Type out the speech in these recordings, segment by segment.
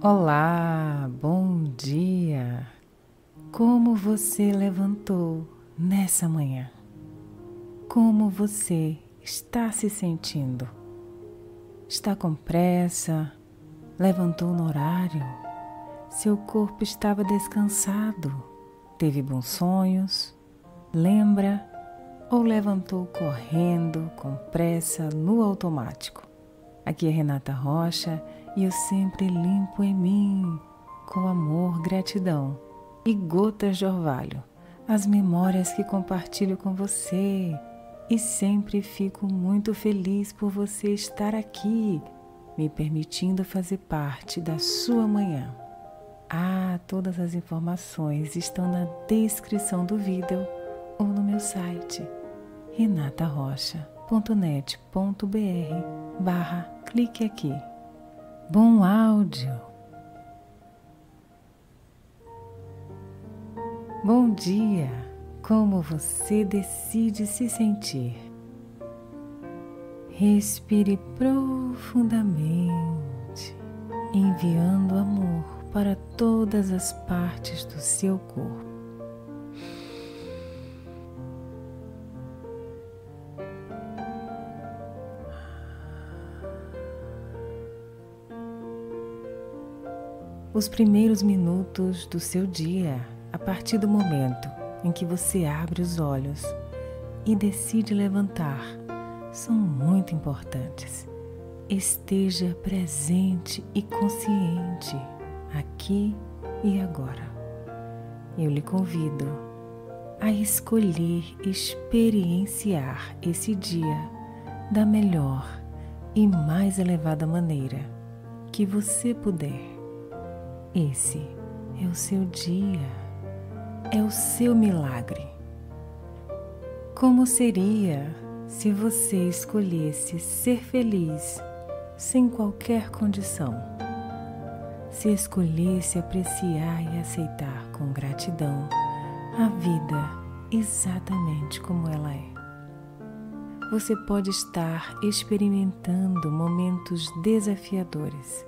Olá, bom dia! Como você levantou nessa manhã? Como você está se sentindo? Está com pressa? Levantou no horário? Seu corpo estava descansado? Teve bons sonhos? Lembra? Ou levantou correndo, com pressa, no automático? Aqui é Renata Rocha e eu sempre limpo em mim, com amor, gratidão e gotas de orvalho, as memórias que compartilho com você. E sempre fico muito feliz por você estar aqui, me permitindo fazer parte da sua manhã. Ah, todas as informações estão na descrição do vídeo ou no meu site renatarocha.net.br barra clique aqui. Bom áudio! Bom dia! Como você decide se sentir? Respire profundamente, enviando amor para todas as partes do seu corpo. Os primeiros minutos do seu dia, a partir do momento em que você abre os olhos e decide levantar, são muito importantes. Esteja presente e consciente aqui e agora. Eu lhe convido a escolher experienciar esse dia da melhor e mais elevada maneira que você puder. Esse é o seu dia, é o seu milagre. Como seria se você escolhesse ser feliz sem qualquer condição? Se escolhesse apreciar e aceitar com gratidão a vida exatamente como ela é. Você pode estar experimentando momentos desafiadores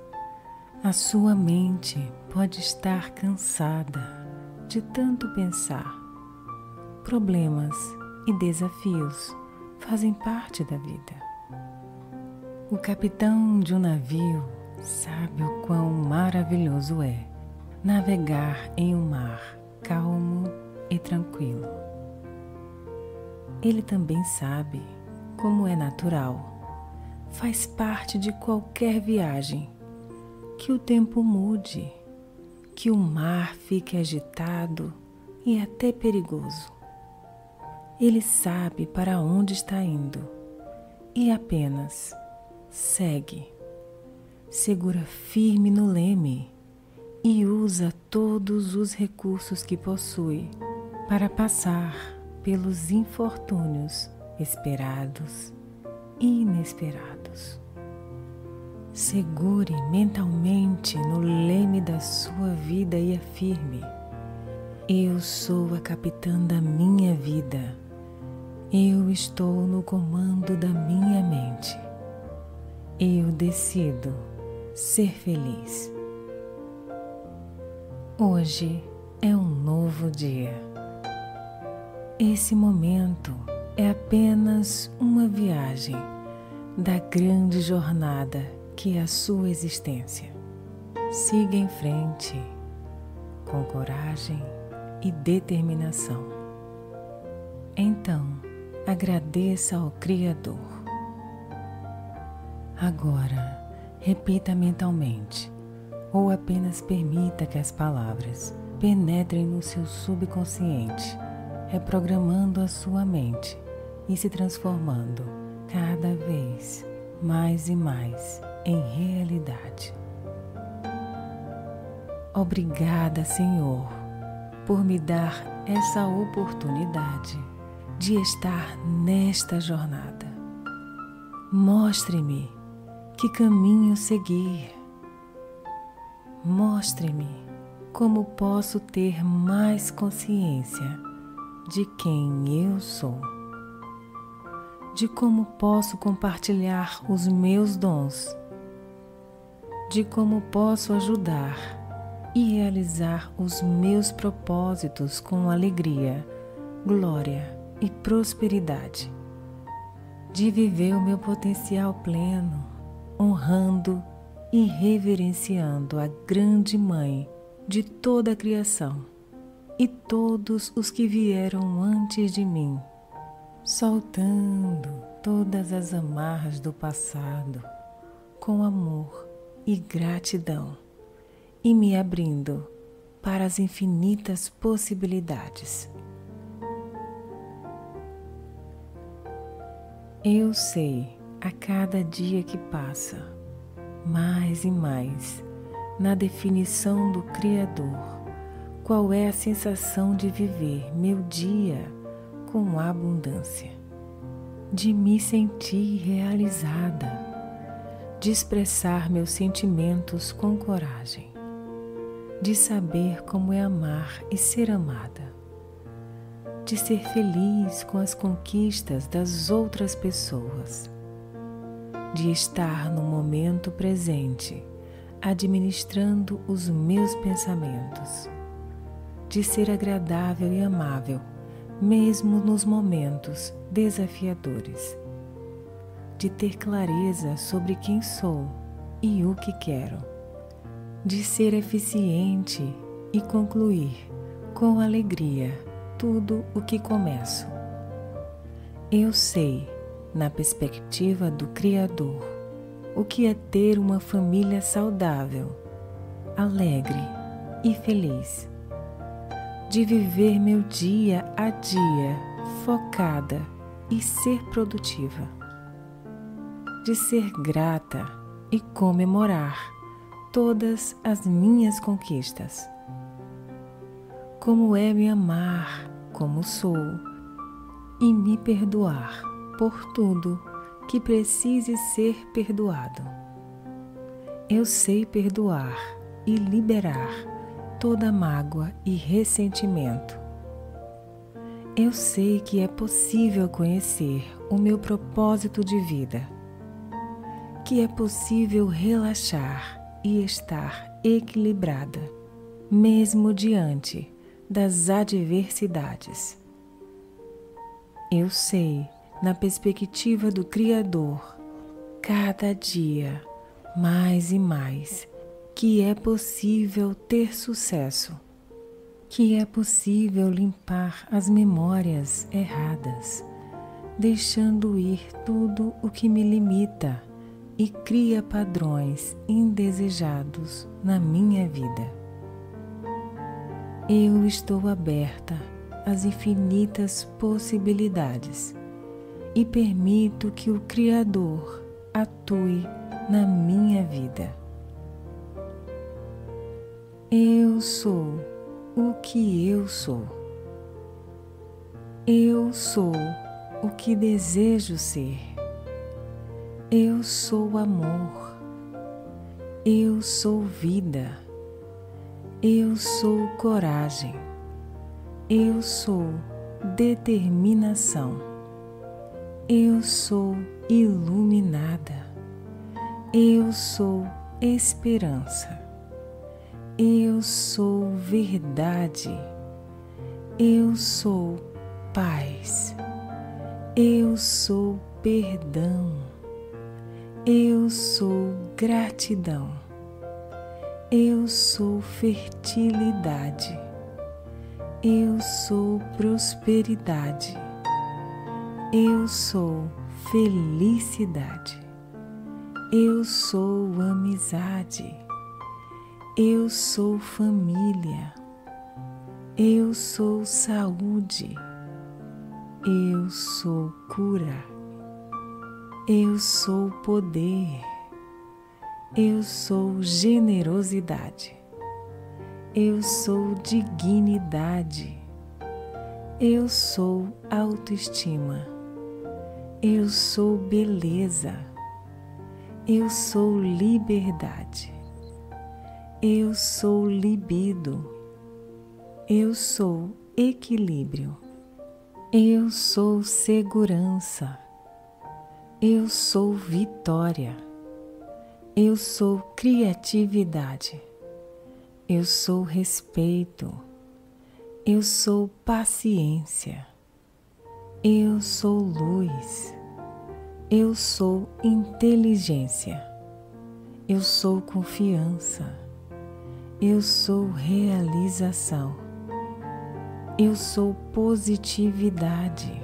a sua mente pode estar cansada de tanto pensar. Problemas e desafios fazem parte da vida. O capitão de um navio sabe o quão maravilhoso é navegar em um mar calmo e tranquilo. Ele também sabe como é natural, faz parte de qualquer viagem que o tempo mude, que o mar fique agitado e até perigoso. Ele sabe para onde está indo e apenas segue. Segura firme no leme e usa todos os recursos que possui para passar pelos infortúnios esperados e inesperados. Segure mentalmente no leme da sua vida e afirme: Eu sou a capitã da minha vida. Eu estou no comando da minha mente. Eu decido ser feliz. Hoje é um novo dia. Esse momento é apenas uma viagem da grande jornada que a sua existência. Siga em frente com coragem e determinação. Então, agradeça ao Criador. Agora, repita mentalmente ou apenas permita que as palavras penetrem no seu subconsciente, reprogramando a sua mente e se transformando cada vez mais e mais em realidade. Obrigada, Senhor, por me dar essa oportunidade de estar nesta jornada. Mostre-me que caminho seguir. Mostre-me como posso ter mais consciência de quem eu sou, de como posso compartilhar os meus dons de como posso ajudar e realizar os meus propósitos com alegria, glória e prosperidade, de viver o meu potencial pleno, honrando e reverenciando a grande Mãe de toda a criação e todos os que vieram antes de mim, soltando todas as amarras do passado com amor e gratidão e me abrindo para as infinitas possibilidades. Eu sei a cada dia que passa, mais e mais, na definição do Criador qual é a sensação de viver meu dia com abundância, de me sentir realizada, de expressar meus sentimentos com coragem, de saber como é amar e ser amada, de ser feliz com as conquistas das outras pessoas, de estar no momento presente administrando os meus pensamentos de ser agradável e amável, mesmo nos momentos desafiadores, de ter clareza sobre quem sou e o que quero, de ser eficiente e concluir com alegria tudo o que começo. Eu sei, na perspectiva do Criador, o que é ter uma família saudável, alegre e feliz de viver meu dia a dia focada e ser produtiva, de ser grata e comemorar todas as minhas conquistas. Como é me amar como sou e me perdoar por tudo que precise ser perdoado. Eu sei perdoar e liberar toda mágoa e ressentimento. Eu sei que é possível conhecer o meu propósito de vida, que é possível relaxar e estar equilibrada, mesmo diante das adversidades. Eu sei, na perspectiva do Criador, cada dia mais e mais que é possível ter sucesso, que é possível limpar as memórias erradas, deixando ir tudo o que me limita e cria padrões indesejados na minha vida. Eu estou aberta às infinitas possibilidades e permito que o Criador atue na minha vida. Eu sou o que eu sou. Eu sou o que desejo ser. Eu sou amor. Eu sou vida. Eu sou coragem. Eu sou determinação. Eu sou iluminada. Eu sou esperança. Eu sou verdade. Eu sou paz. Eu sou perdão. Eu sou gratidão. Eu sou fertilidade. Eu sou prosperidade. Eu sou felicidade. Eu sou amizade. Eu sou família. Eu sou saúde. Eu sou cura. Eu sou poder. Eu sou generosidade. Eu sou dignidade. Eu sou autoestima. Eu sou beleza. Eu sou liberdade. Eu sou libido. Eu sou equilíbrio. Eu sou segurança. Eu sou vitória. Eu sou criatividade. Eu sou respeito. Eu sou paciência. Eu sou luz. Eu sou inteligência. Eu sou confiança. Eu sou realização. Eu sou positividade.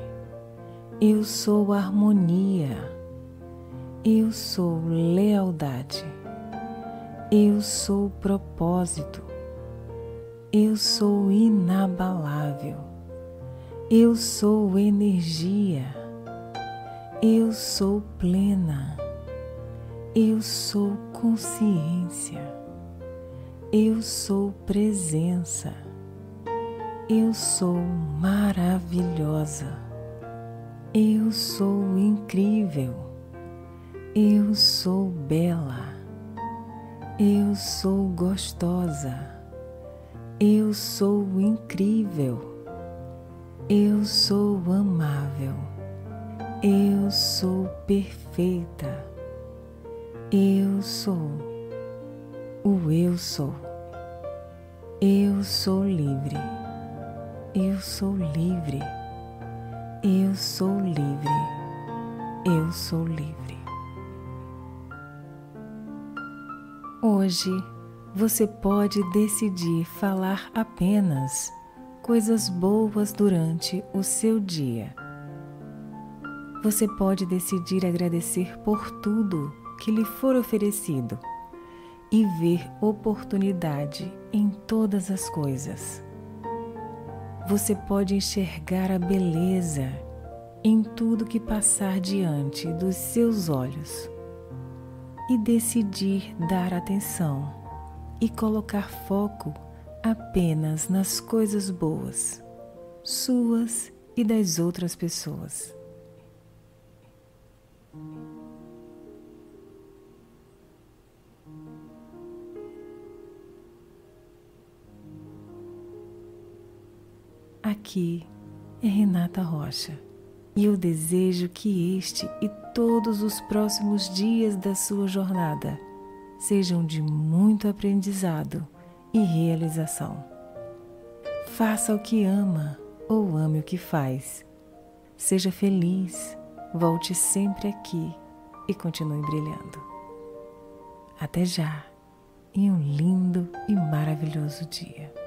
Eu sou harmonia. Eu sou lealdade. Eu sou propósito. Eu sou inabalável. Eu sou energia. Eu sou plena. Eu sou consciência. Eu sou presença. Eu sou maravilhosa. Eu sou incrível, eu sou bela, eu sou gostosa, eu sou incrível, eu sou amável, eu sou perfeita, eu sou o eu sou, eu sou livre, eu sou livre. Eu sou livre, eu sou livre. Hoje você pode decidir falar apenas coisas boas durante o seu dia. Você pode decidir agradecer por tudo que lhe for oferecido e ver oportunidade em todas as coisas você pode enxergar a beleza em tudo que passar diante dos seus olhos e decidir dar atenção e colocar foco apenas nas coisas boas, suas e das outras pessoas. Aqui é Renata Rocha e eu desejo que este e todos os próximos dias da sua jornada sejam de muito aprendizado e realização. Faça o que ama ou ame o que faz. Seja feliz, volte sempre aqui e continue brilhando. Até já e um lindo e maravilhoso dia.